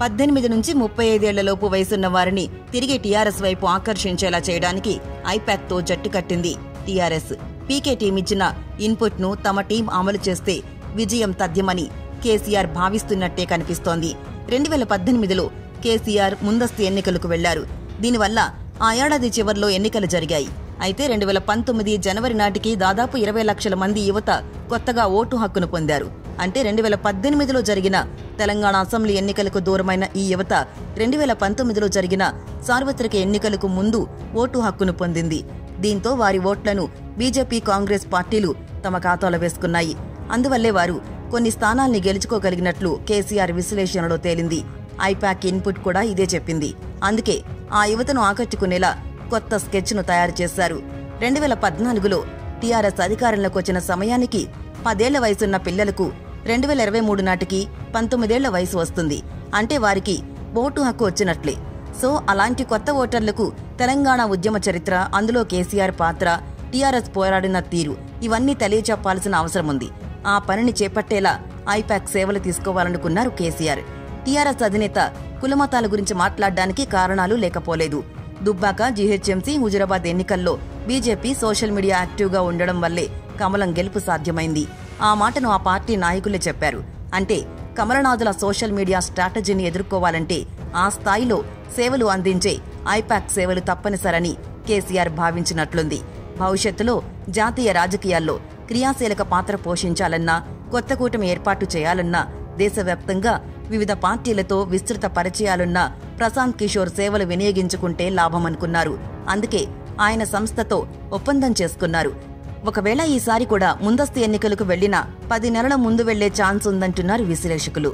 పద్దెనిమిది నుంచి ముప్పై ఐదేళ్ళలోపు వయసున్న వారిని తిరిగి టీఆర్ఎస్ వైపు ఆకర్షించేలా చేయడానికి ఐపాక్తో జట్టు కట్టింది టీఆర్ఎస్. పీకే టీం ఇచ్చిన ఇన్పుట్ను తమ టీం అమలు చేస్తే విజయం తథ్యమని కేసీఆర్ భావిస్తున్నట్టే కనిపిస్తోంది. రెండు వేల పద్దెనిమిదిలో కేసీఆర్ ముందస్తు ఎన్నికలకు వెళ్ళారు. దీనివల్ల ఆ ఏడాది చివర్లో ఎన్నికలు జరిగాయి. అయితే రెండు వేల పంతొమ్మిది జనవరి నాటికి దాదాపు ఇరవై లక్షల మంది యువత కొత్తగా ఓటు హక్కును పొందారు. అంటే రెండు వేల పద్దెనిమిదిలో జరిగిన తెలంగాణ అసెంబ్లీ ఎన్నికలకు దూరమైన ఈ యువత రెండు వేల పంతొమ్మిదిలో జరిగిన సార్వత్రిక ఎన్నికలకు ముందు ఓటు హక్కును పొందింది. దీంతో వారి ఓట్లను బీజేపీ కాంగ్రెస్ పార్టీలు తమ ఖాతాలో వేసుకున్నాయి. అందువల్లే వారు కొన్ని స్థానాల్ని గెలుచుకోగలిగినట్లు కేసీఆర్ విశ్లేషణలో తేలింది. ఐపాక్ ఇన్పుట్ కూడా ఇదే చెప్పింది. అందుకే ఆ యువతను ఆకట్టుకునేలా కొత్త స్కెచ్ను తయారు చేశారు. రెండు వేల పద్నాలుగులో టీఆర్ఎస్ అధికారంలోకి వచ్చిన సమయానికి పదేళ్ళ వయసున్న పిల్లలకు రెండు వేల ఇరవై మూడు నాటికి పంతొమ్మిదేళ్ళ వయసు వస్తుంది. అంటే వారికి ఓటు హక్కు వచ్చినట్లే. సో అలాంటి కొత్త ఓటర్లకు తెలంగాణ ఉద్యమ చరిత్ర అందులో కేసీఆర్ పాత్ర టీఆర్ఎస్ పోరాడిన తీరు ఇవన్నీ తెలియచెప్పాల్సిన అవసరం ఉంది. ఆ పనిని చేపట్టేలా ఐపాక్ సేవలు తీసుకోవాలనుకున్నారు కేసీఆర్. టీఆర్ఎస్ అధినేత కులమతాల గురించి మాట్లాడడానికి కారణాలు లేకపోలేదు. దుబ్బాక జీహెచ్ఎంసీ హుజురాబాద్ ఎన్నికల్లో బీజేపీ సోషల్ మీడియా యాక్టివ్గా ఉండడం వల్లే కమలం గెలుపు సాధ్యమైంది. ఆ మాటను ఆ పార్టీ నాయకులే చెప్పారు. అంటే కమలనాథుల సోషల్ మీడియా స్ట్రాటజీని ఎదుర్కోవాలంటే ఆ స్థాయిలో సేవలు అందించే ఐపాక్ సేవలు తప్పనిసరని కేసీఆర్ భావించినట్లుంది. భవిష్యత్తులో జాతీయ రాజకీయాల్లో క్రియాశీలక పాత్ర పోషించాలన్నా కొత్త కూటమి ఏర్పాటు చేయాలన్నా దేశవ్యాప్తంగా వివిధ పార్టీలతో విస్తృత పరిచయాలున్న ప్రశాంత్ కిషోర్ సేవలు వినియోగించుకుంటే లాభమనుకున్నారు. అందుకే ఆయన సంస్థతో ఒప్పందం చేసుకున్నారు. ఒకవేళ ఈసారి కూడా ముందస్తు ఎన్నికలకు వెళ్ళినా పది నెలల ముందు వెళ్ళే ఛాన్స్ ఉందంటున్నారు విశ్లేషకులు.